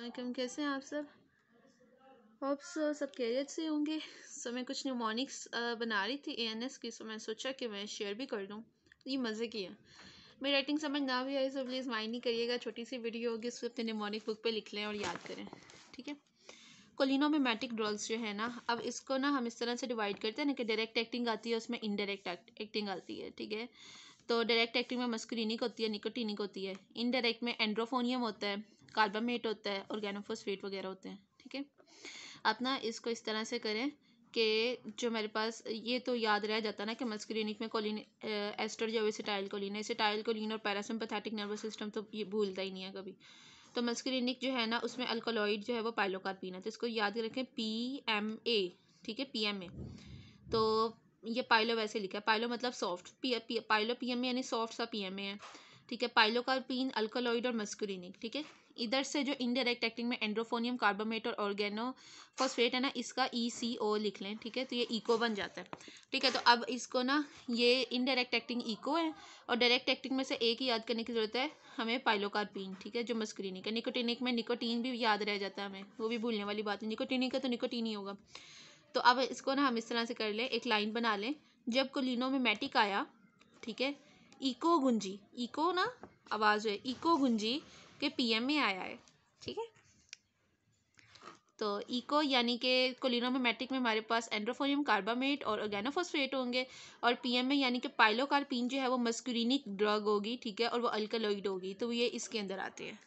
अलैक्म कैसे हैं आप सब? होप सो सब कैरियर से होंगे। सो मैं कुछ न्यूमोनिक्स बना रही थी एएनएस की सो मैं सोचा कि मैं शेयर भी कर दूँ। ये मज़े की है। मेरी राइटिंग समझ ना भी आई सो प्लीज़ माइंड नहीं करिएगा। छोटी सी वीडियो होगी, उसको अपने न्यूमोनिक बुक पे लिख लें और याद करें। ठीक है? कोलिनोमेमेटिक ड्रग्स जो है ना, अब इसको ना हम इस तरह से डिवाइड करते हैं ना कि डायरेक्ट एक्टिंग आती है, उसमें इनडायरेक्ट एक्टिंग आती है। ठीक है? तो डायरेक्ट एक्टिंग में मस्कुलिनिक होती है निकोटिनिक होती है। इनडायरेक्ट में एंड्रोफोनियम होता है। कार्बामेट होता है ऑर्गेनोफोस्फेट वगैरह होते हैं, ठीक है? अपना इसको इस तरह से करें कि जो मेरे पास, ये तो याद रह जाता ना कि मस्कुलिनिक में कोलिन एस्टर जो एसिटाइल कोलिन है। एसिटाइल कोलिन और पैरासिम्पथेटिक नर्वस सिस्टम तो ये भूलता ही नहीं है कभी। तो मस्कुलिनिक जो है ना, उसमें अल्कोलॉइड जो है वो पाइलोकार्पिन है। तो इसको याद रखें पी एम ए ठीक है? पी एम ए तो ये पाइलो वैसे लिखा है। पाइलो मतलब सॉफ्ट पी पाइलो पी एम ए यानी सॉफ्ट सा पी एम ए है। ठीक है, पाइलोकार्पिन, अल्कोलॉइड और मस्कुरिनिक ठीक है? इधर से जो इनडायरेक्ट एक्टिंग में एंड्रोफोनियम कार्बोमेट और ऑर्गेनो फॉस्फेट है ना, इसका ई सी ओ लिख लें, ठीक है? तो ये इको बन जाता है, ठीक है? तो अब इसको ना, ये इनडायरेक्ट एक्टिंग इको है और डायरेक्ट एक्टिंग में से एक ही याद करने की ज़रूरत है, हमें पाइलोकार्पिन, ठीक है? जो मस्क्रीनिक है। निकोटिनिक में निकोटीन भी याद रह जाता है हमें, वो भी भूलने वाली बात है। निकोटिनिक है तो निकोटीन ही होगा। तो अब इसको ना हम इस तरह से कर लें, एक लाइन बना लें। जब कोलिनो में मैटिक आया, ठीक है? इको गुंजी इको ना, आवाज़ है इको गुंजी के पीएम में आया है, ठीक है? तो इको यानी कि कोलिनोमेमेटिक में हमारे पास एंड्रोफोनियम कार्बामेट और ऑर्गेनोफोस्फेट होंगे और पीएम में यानी कि पाइलोकार्पिन जो है वो मस्क्यूरिनिक ड्रग होगी, ठीक है? और वो अल्कलॉइड होगी तो ये इसके अंदर आते हैं।